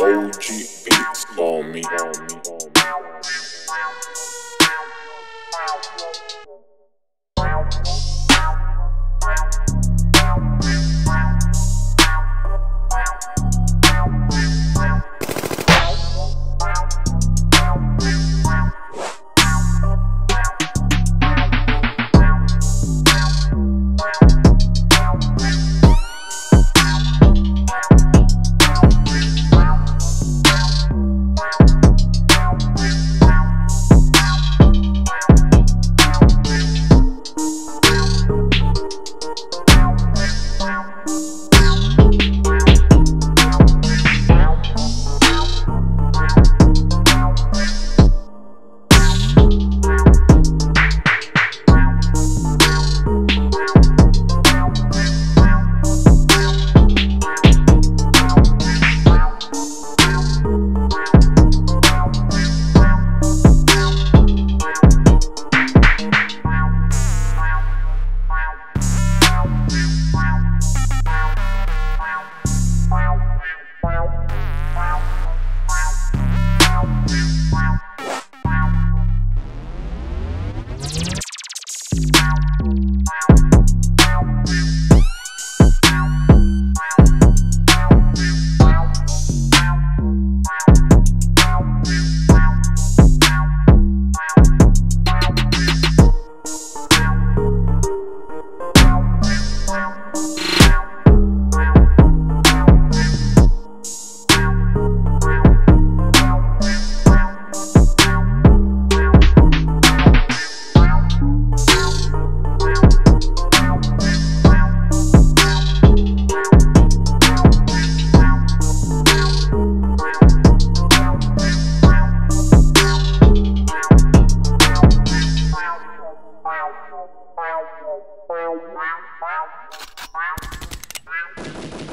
OG beats on me, on me,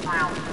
Wow.